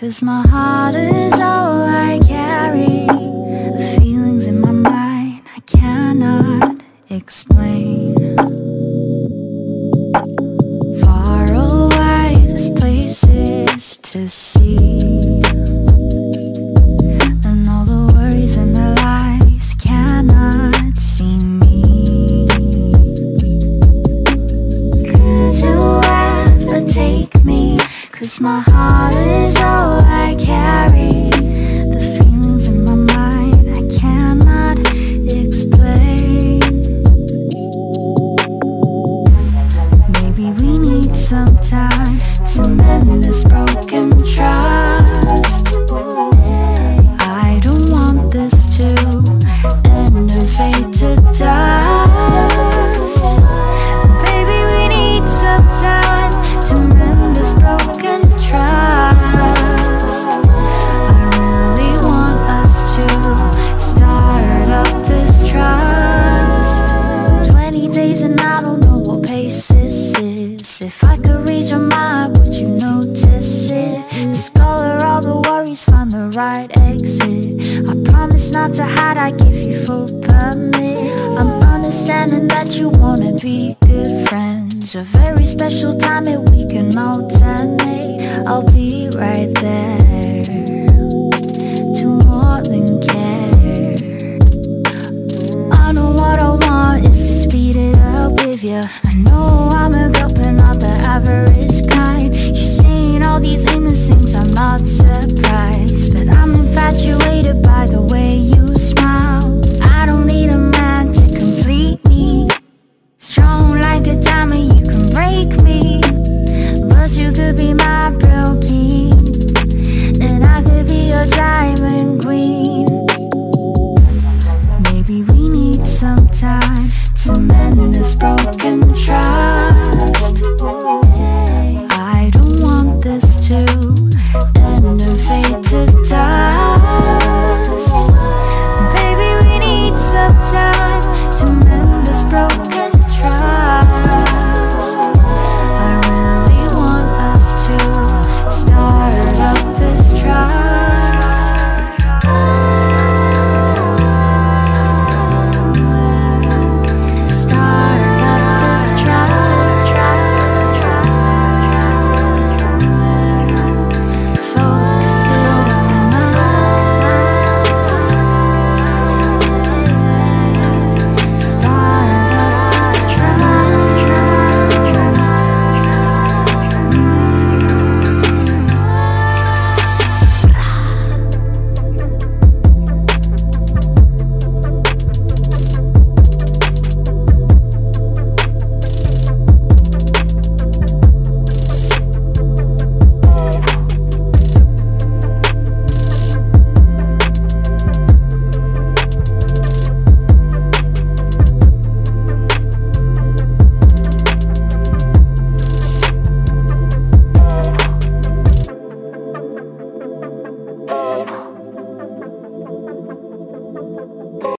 Cause my heart is all I carry. The feelings in my mind I cannot explain. Far away, there's places to see. And all the worries and the lies cannot see me. Could you ever take me? Cause my heart is all right exit. I promise not to hide, I give you full permit. I'm understanding that you wanna be good friends. A very special time and we can alternate. I'll be right there To more than care. I know what I want is to speed it up with you I know I'm a girl but not the average kind. You're saying all these I'm not surprised But I'm infatuated